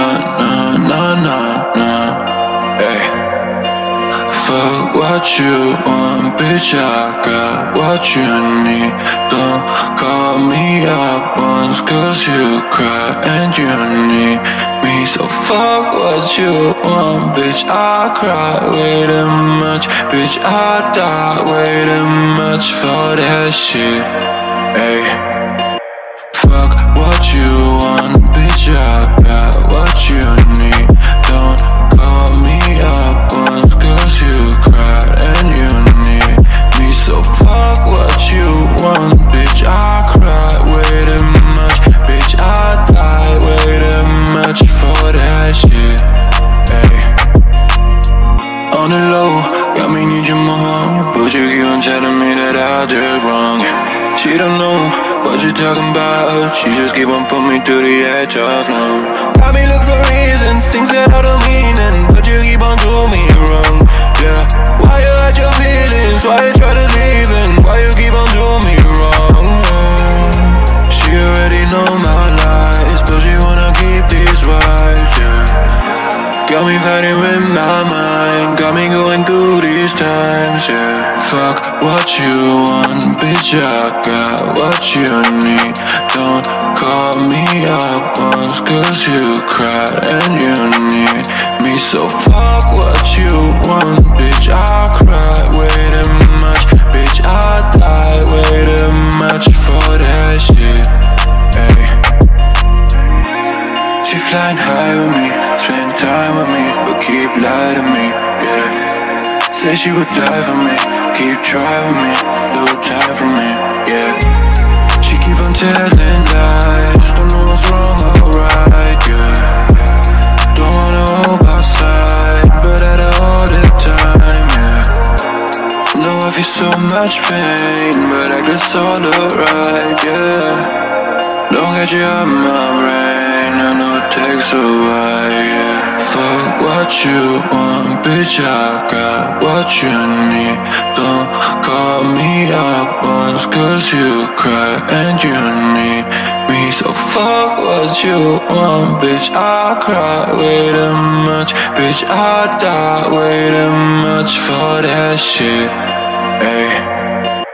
nah, nah, nah, nah, nah. Hey. Fuck what you want, bitch, I got what you need. Don't call me up once, cause you cry and you need me. So fuck what you want, bitch, I cry way too much. Bitch, I die way too much for that shit. Hey. On low, got me need you more But you keep on telling me that I did wrong. She don't know what you talking about. She just keep on putting me to the edge of no Got me look for reasons, things that I don't mean And but you keep on doing me wrong. Yeah, why you hide your feelings, why you Got me fighting with my mind. Got me going through these times, yeah. Fuck what you want, bitch, I got what you need. Don't call me up once cause you cried and you need me. So fuck what you want, bitch, I cry way too much Bitch, I die way too Say she would die for me, keep trying me, little time for me, yeah. She keep on telling lies, don't know what's wrong or right, yeah. Don't wanna hold outside, but at all the time, yeah. Know I feel so much pain, but I guess all alright, yeah. Don't get you out my brain, I know it takes a while, yeah. Fuck what you want, bitch, I got what you need. Don't call me up once, cause you cry and you need me. So fuck what you want, bitch, I cry way too much. Bitch, I die way too much for that shit, ayy.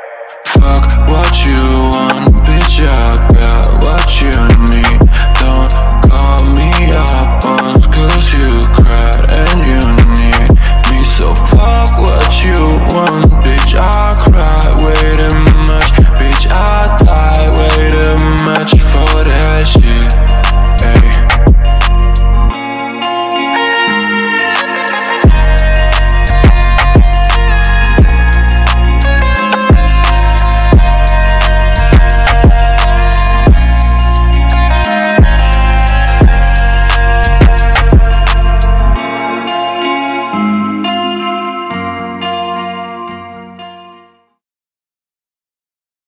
Fuck what you want, bitch, I